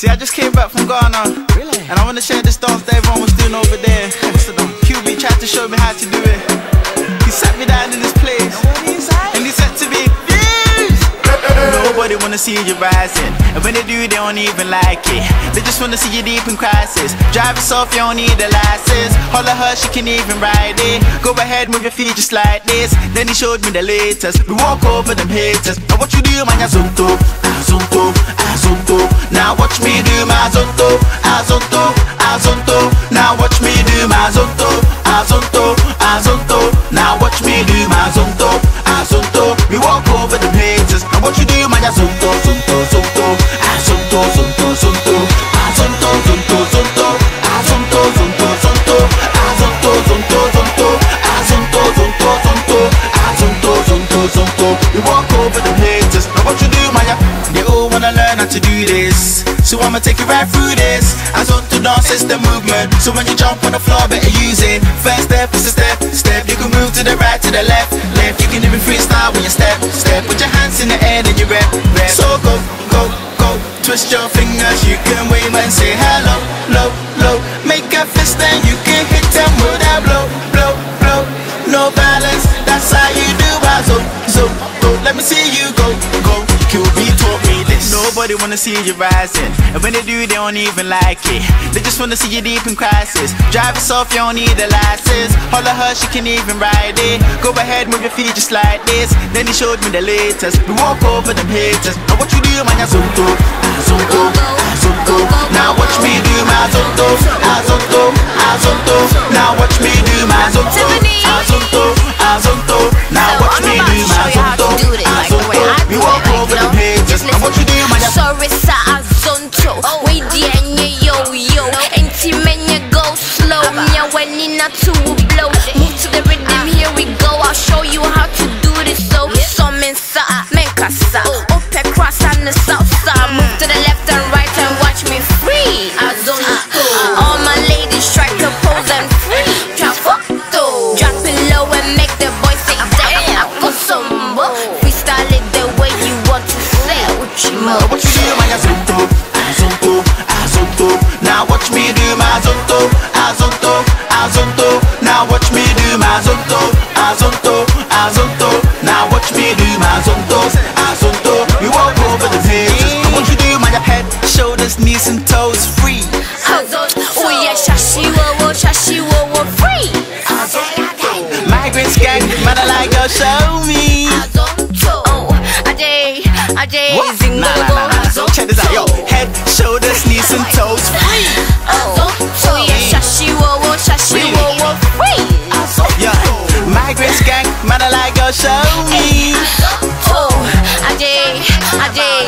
See, I just came back from Ghana. Really? And I wanna share this dance that everyone was doing over there. Amsterdam. QB tried to show me how to do it. He sat me down in this place. And he said to me. Nobody wanna see you rising. And when they do, they don't even like it. They just wanna see you deep in crisis. Drive yourself, you don't need a license. Holler her, she can even ride it. Go ahead, move your feet just like this. Then he showed me the latest. We walk over them haters. Now what you do, man, ya zonto, azonto, ah, azonto. Ah, Now watch me do my zonto, azonto, azonto. Now watch me do my zonto, azonto, azonto. Now watch me do my zonto, azonto. We walk over them haters. Now what you do, ya zonto, zonto, zonto, azonto, zonto, zonto, azonto, zonto, zonto, azonto, zonto, zonto, azonto, zonto, zonto, azonto, zonto, zonto, azonto, zonto, zonto. I'ma take you right through this. I want to dance is the movement. So when you jump on the floor, better use it. First step is a step, step. You can move to the right, to the left, left. You can even freestyle when you step, step. Put your hands in the air and you rap, rap. So go, go, go. Twist your fingers, you can wave and say hello, Nobody wanna see you rising, and when they do, they don't even like it. They just wanna see you deep in crisis. Drive yourself, you don't need a license. Holler her, she can even ride it. Go ahead, move your feet just like this. Then he showed me the latest. We walk over them haters. Now what you do, man, ya zonto, azonto, azonto. Now do my azonto, azonto. Now watch me do my zonto, azonto. We walk over the haters. Now what you do, man, ya head, shoulders, knees and toes free. Oh yeah, shashi wo wo, shashi wo wo free. Migrants gang, man, I like go show me. Oh, Ajay, Ajay, What? zingo Nah, nah, nah, nah. Check this out, yo. Head, shoulders, knees and toes free. Oh yeah, gang, man, I like go show me. Oh, Ajay, Ajay,